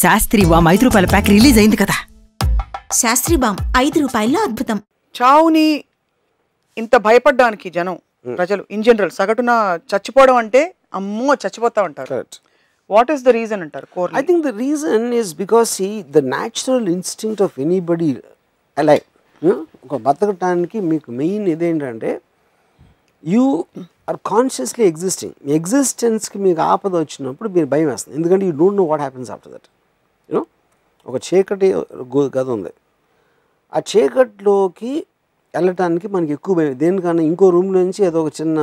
శాస్త్రి వామ్ ఐదు రూపాయల pack release అయింది కదా. శాస్త్రి బామ్ ఐదు రూపాయల్లో అద్భుతం. చావుని ఇంత భయపడ్డానికి జనం ప్రజలు ఇన్ జనరల్ సగటున చచ్చిపోవడం అంటే అమ్మో చచ్చిపోతా ఉంటారు. వాట్ ఈస్ ద రీజన్ అంటారు కోర్ the reason is because see the natural instinct of anybody alive you know, ఒక బతకటానికి మీకు మెయిన్ ఇదేంటంటే యూ ఆర్ కాన్షియస్లీ ఎగ్జిస్టింగ్ మీ ఎగ్జిస్టెన్స్కి మీకు ఆపద వచ్చినప్పుడు మీరు భయం వేస్తుంది. ఎందుకంటే you don't know what happens after that you know ఒక చీకటి గది ఉంది. ఆ చీకట్లోకి వెళ్ళటానికి మనకి ఎక్కువ భయం. దేనికన్నా ఇంకో రూమ్ నుంచి ఏదో ఒక చిన్న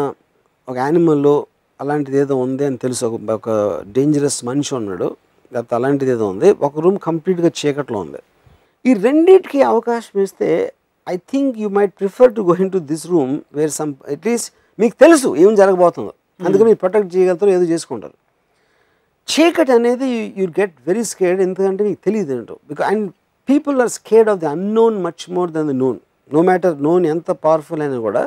ఒక యానిమల్లో అలాంటిది ఏదో ఉంది అని తెలుసు. ఒక ఒక డేంజరస్ మనిషి ఉన్నాడు. లేకపోతే అలాంటిది ఏదో ఉంది. ఒక రూమ్ కంప్లీట్గా చీకట్లో ఉంది. ఈ రెండింటికి అవకాశం ఇస్తే I think you might prefer to go in to this room where some at least మీకు తెలుసు ఏం జరగబోతుందో. అందుకని మీరు ప్రొటెక్ట్ చేయగలుగుతారు ఏదో చేసుకుంటారు. చీకటి అనేది యూ గెట్ వెరీ స్కేర్డ్ ఎందుకంటే మీకు తెలియదు ఏంటో. Because and people are scared of the unknown much more than the known no matter known ఎంత పవర్ఫుల్ అయినా కూడా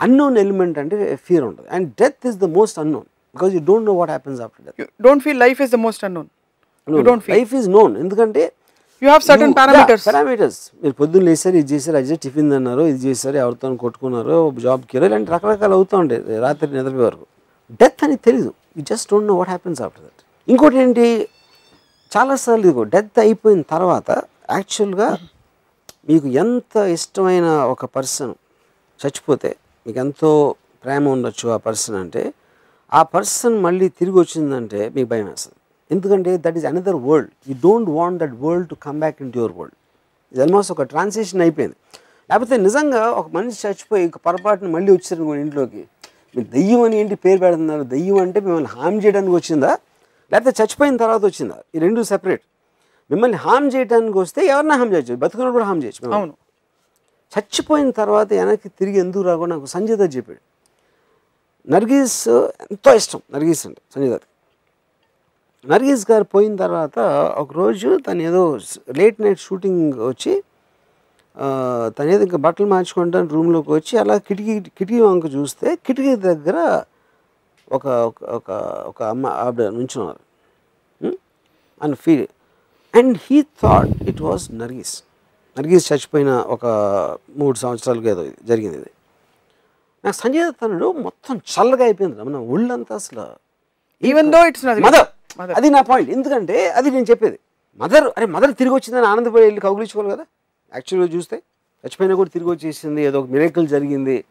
అన్నోన్ ఎలిమెంట్ అంటే ఫియర్ ఉంటుంది and death is the most unknown because you don't know what happens after death don't feel life is the most unknown life is known ఎందుకంటే you have certain parameters parameters మీరు పొద్దున్న లేసారు ఇది చేశారు అది tiffin తిన్నారు ఇది చేశారు ఎవరితో కొట్టుకున్నారు జాబ్కి ఇలాంటి రకరకాలు అవుతూ ఉంటాయి రాత్రి నిద్రపోయే వరకు డెత్ అని తెలియదు you just don't know what happens after that ఇంకోటి ఏంటి చాలాసార్లు ఇదిగో డెత్ అయిపోయిన తర్వాత యాక్చువల్గా మీకు ఎంత ఇష్టమైన ఒక పర్సన్ చచ్చిపోతే మీకు ఎంతో ప్రేమ ఉండొచ్చు ఆ పర్సన్ అంటే ఆ పర్సన్ మళ్ళీ తిరిగి వచ్చిందంటే మీకు భయం వేస్తుంది. ఎందుకంటే that is another world you don't want that world to come back in your world ఇది ఆల్మోస్ట్ ఒక ట్రాన్సేషన్ అయిపోయింది. లేకపోతే నిజంగా ఒక మనిషి చచ్చిపోయి ఒక పొరపాటున మళ్ళీ వచ్చారు కూడా ఇంట్లోకి మీకు దెయ్యం అని ఏంటి పేరు పెడుతున్నారు? దెయ్యం అంటే మిమ్మల్ని హామ్ చేయడానికి వచ్చిందా? లేకపోతే చచ్చిపోయిన తర్వాత వచ్చిందా? ఈ రెండు సెపరేట్ మిమ్మల్ని హామ్ చేయడానికి వస్తే ఎవరినా హామ్ చేయొచ్చు? బతుకున్నప్పుడు కూడా హామ్ చేయొచ్చు. అవును. చచ్చిపోయిన తర్వాత వెనక్కి తిరిగి ఎందుకు రాకుండా నాకు సంజయ్ దత్ చెప్పాడు. నర్గీస్ ఎంతో ఇష్టం నర్గీస్ అంటే సంజయ్ దత్. నర్గీస్ గారు పోయిన తర్వాత ఒకరోజు తను ఏదో లేట్ నైట్ షూటింగ్ వచ్చి ఆ, తను ఏదో ఇంకా బట్టలు మార్చుకుంటాను రూమ్లోకి వచ్చి అలా కిటికీ కిటికీ వంక చూస్తే కిటికీ దగ్గర ఒక ఒక- ఒక అమ్మ ఆవిడ నుంచున్నారు. And feel and he thought it was Nargis Nargis చచ్చిపోయిన ఒక మూడు సంవత్సరాలుగా ఏదో జరిగింది ఇది. నాకు సంజయ్ దత్ అన్నాడు మొత్తం చల్లగా అయిపోయింది మన ఒళ్ళంతా అసలు ఈవెన్ దో ఇట్స్ మదర్ అది నా పాయింట్ ఎందుకంటే అది నేను చెప్పేది. మదర్ అరే మదర్ తిరిగి వచ్చిందని ఆనందపడి వెళ్ళి కౌగులించుకోవాలి కదా. యాక్చువల్గా చూస్తే చచ్చిపోయినా కూడా తిరిగి వచ్చేసింది. ఏదో ఒక మిరేకల్ జరిగింది.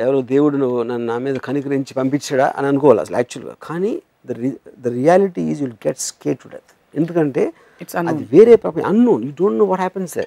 ఎవరో దేవుడు నన్ను నా మీద కనికరించి పంపించాడా అని అనుకోవాలి అసలు యాక్చువల్గా. కానీ the the reality is will get scared to death. ఎందుకంటే. అది వేరే ప్రపంచం unknown you don't know what happens